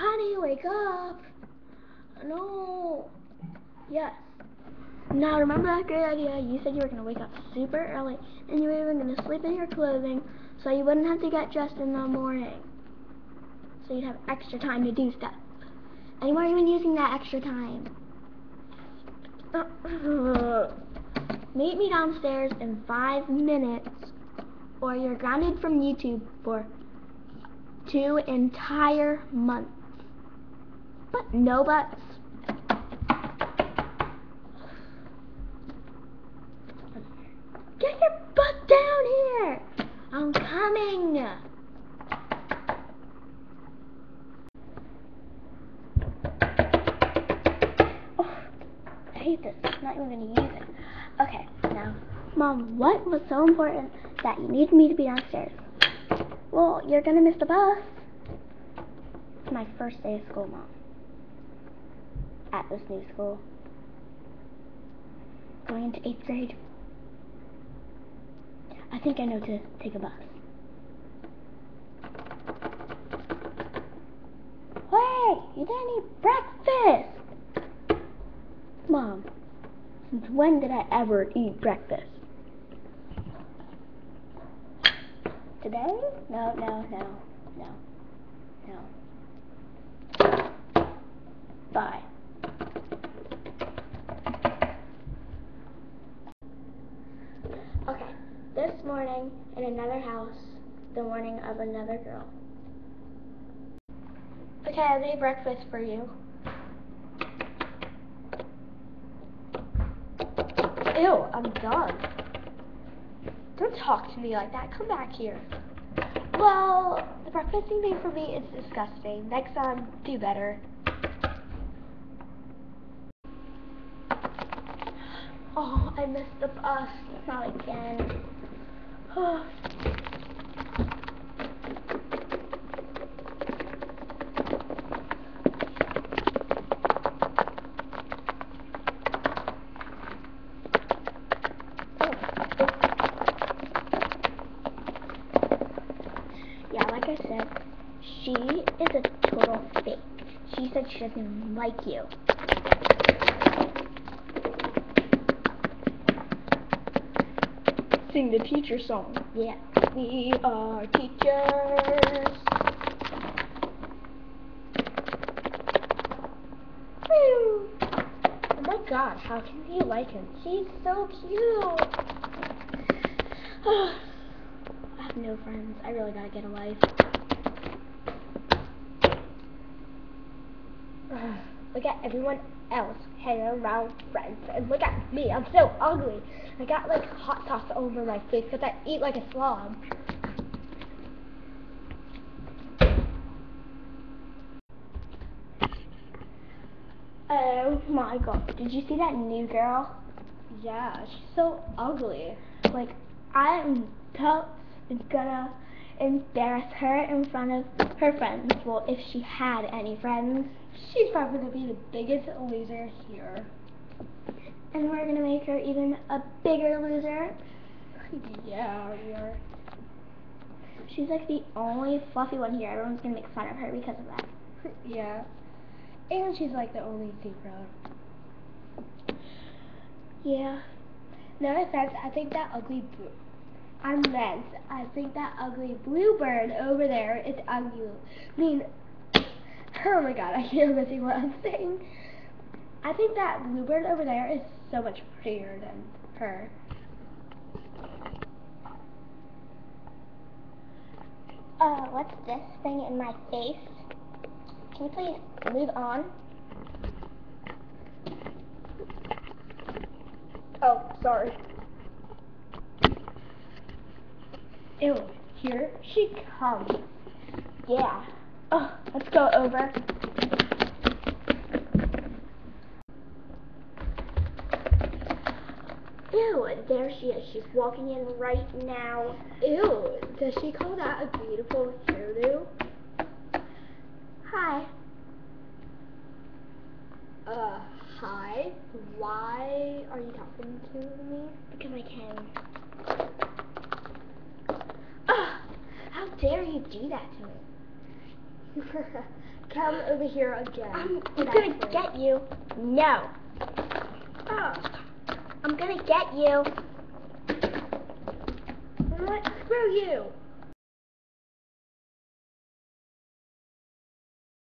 Honey, wake up. No. Yes. Now, remember that great idea? You said you were going to wake up super early, and you were even going to sleep in your clothing, so you wouldn't have to get dressed in the morning. So you'd have extra time to do stuff. And you weren't even using that extra time. Meet me downstairs in five minutes, or you're grounded from YouTube for two entire months. But no buts. Get your butt down here! I'm coming! Oh, I hate this. I'm not even to use it. Okay, now, Mom, what was so important that you needed me to be downstairs? Well, you're to miss the bus. It's my first day of school, Mom. At this new school. Going into eighth grade. I think I know to take a bus. Hey, you didn't eat breakfast! Mom, since when did I ever eat breakfast? Today? No, no, no, no, no. Bye. Okay, this morning in another house, the morning of another girl. Okay, I made breakfast for you. Ew, I'm done. Don't talk to me like that. Come back here. Well, the breakfasting thing for me is disgusting. Next time, do better. Oh, I missed the bus. Not again. Yeah, like I said, she is a total fake. She said she doesn't like you. Sing the teacher song. Yeah, we are teachers. Woo! Oh my god, how can you like him? He's so cute. I have no friends. I really gotta get a life. Look at everyone else hanging around friends, and look at me. I'm so ugly. I got like hot sauce over my face because I eat like a slob. Oh my god! Did you see that new girl? Yeah, she's so ugly. Like, I'm gonna embarrass her in front of her friends. Well, if she had any friends. She's probably gonna be the biggest loser here. And we're gonna make her even a bigger loser. Yeah, we are. She's like the only fluffy one here. Everyone's gonna make fun of her because of that. Yeah. And she's like the only zebra. Yeah. No offense, I think that ugly blue. I meant, I think that ugly bluebird over there is ugly. I mean, oh my god, I can't even see what I'm saying. I think that bluebird over there is so much prettier than her. Uh, what's this thing in my face? Can you please move on? Oh, sorry. Ew, here she comes. Yeah. Oh, let's go over. Ew, there she is. She's walking in right now. Ew, does she call that a beautiful hairdo? Hi. Uh, hi. Why are you talking to me? Because I can. Ah, how dare you do that to me? Come over here again. I'm, I'm gonna get you. No. Oh. I'm gonna get you. What? Screw you.